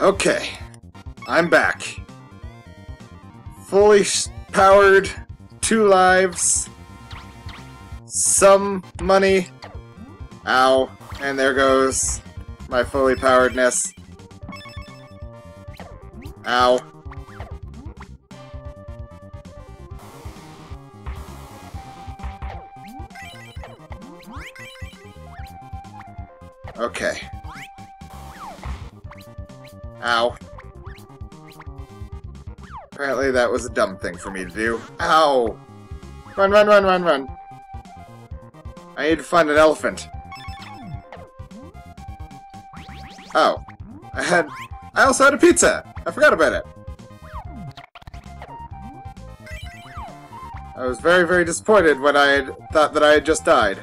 Okay, I'm back. Fully powered, two lives, some money. Ow. And there goes my fully poweredness. Ow. Okay. Ow. Apparently that was a dumb thing for me to do. Ow! Run, run, run, run, run. I need to find an elephant. Oh. I had... I also had a pizza! I forgot about it. I was very, very disappointed when I had thought that I had just died.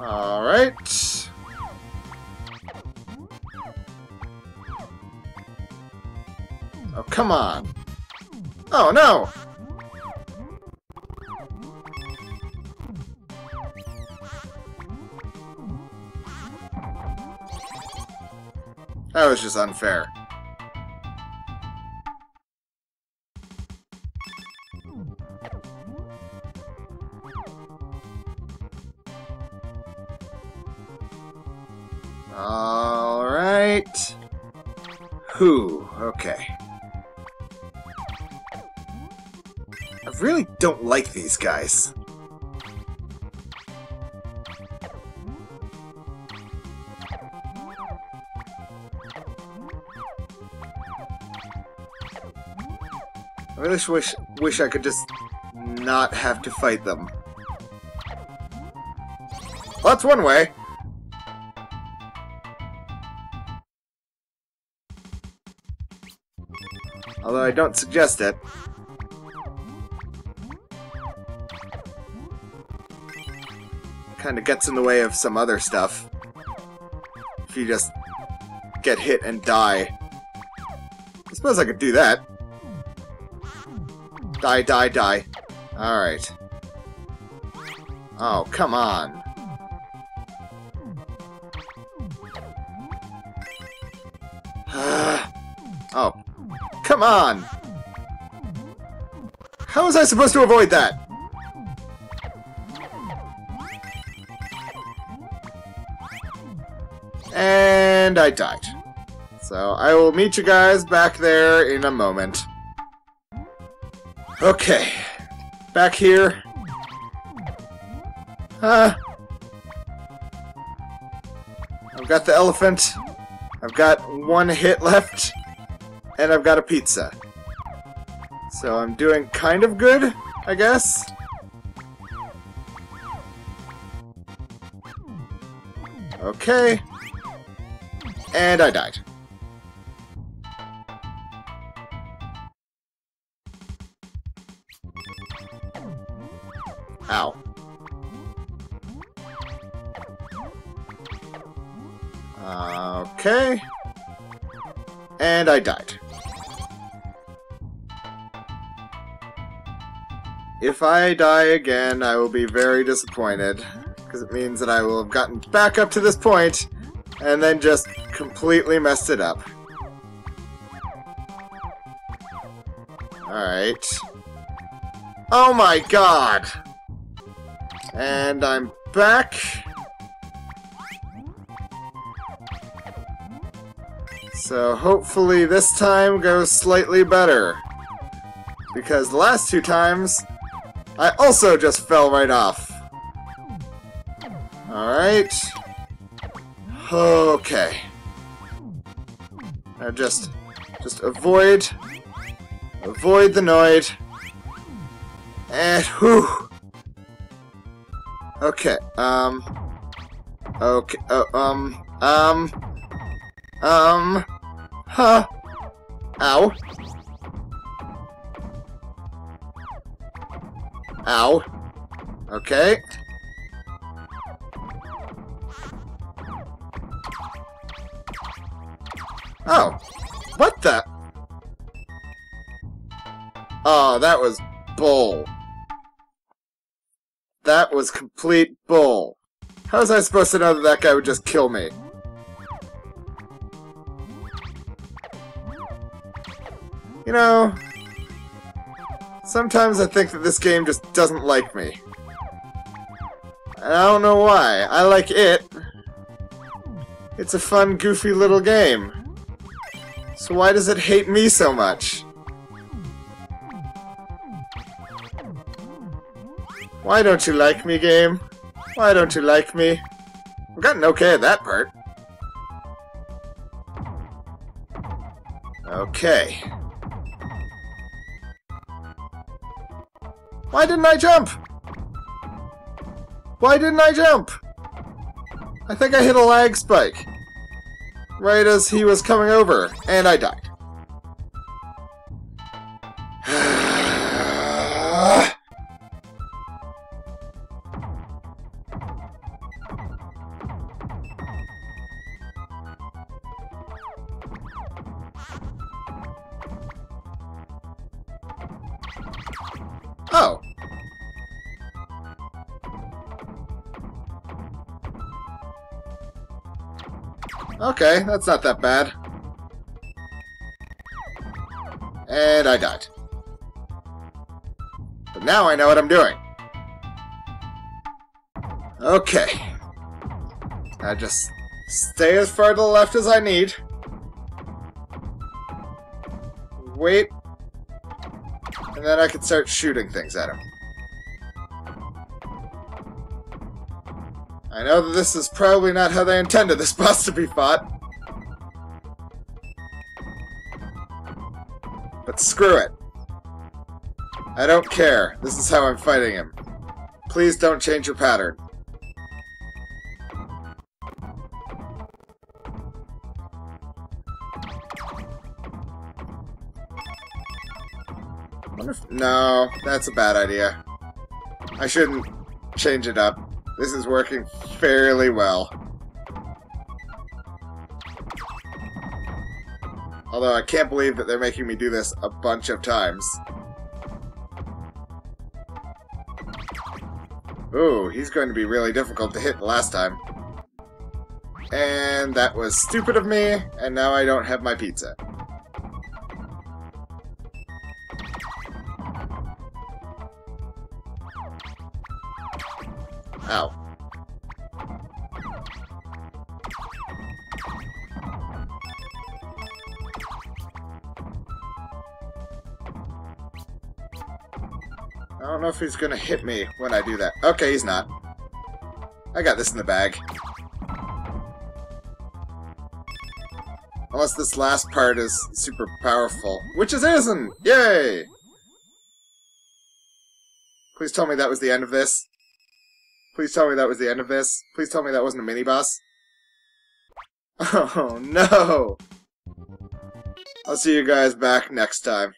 Alright. Oh, come on. Oh, no! That was just unfair. Alright. Who? Okay. I really don't like these guys. I really wish wish I could just not have to fight them. Well, that's one way. Although I don't suggest it. Kind of gets in the way of some other stuff. If you just get hit and die. I suppose I could do that. Die, die, die. Alright. Oh, come on. Come on! How was I supposed to avoid that? And I died. So I will meet you guys back there in a moment. Okay. Back here. Uh, I've got the elephant. I've got one hit left. And I've got a pizza. So I'm doing kind of good, I guess. Okay. And I died. Ow. Okay. And I died. If I die again, I will be very disappointed. Because it means that I will have gotten back up to this point, and then just completely messed it up. Alright. Oh my god! And I'm back. So hopefully this time goes slightly better. Because the last two times, I also just fell right off. Alright. Okay. Now just, just avoid, avoid the Noid. And whew. Okay, um, okay, uh, um, um, um, huh, ow, ow, okay, oh, what the, Oh, that was bull. That was complete bull. How was I supposed to know that that guy would just kill me? You know, sometimes I think that this game just doesn't like me. And I don't know why. I like it. It's a fun, goofy little game. So why does it hate me so much? Why don't you like me, game? Why don't you like me? I've gotten okay at that part. Okay. Why didn't I jump? Why didn't I jump? I think I hit a lag spike. Right as he was coming over, and I died. Oh. Okay, that's not that bad. And I died. But now I know what I'm doing. Okay. I just stay as far to the left as I need. Wait. And then I can start shooting things at him. I know that this is probably not how they intended this boss to be fought. But screw it. I don't care. This is how I'm fighting him. Please don't change your pattern. No, that's a bad idea. I shouldn't change it up. This is working fairly well. Although I can't believe that they're making me do this a bunch of times. Ooh, he's going to be really difficult to hit last time. And that was stupid of me, and now I don't have my pizza. I don't know if he's gonna hit me when I do that. Okay, he's not. I got this in the bag. Unless this last part is super powerful. Which is it isn't! Yay! Please tell me that was the end of this. Please tell me that was the end of this. Please tell me that wasn't a mini-boss. Oh, no! I'll see you guys back next time.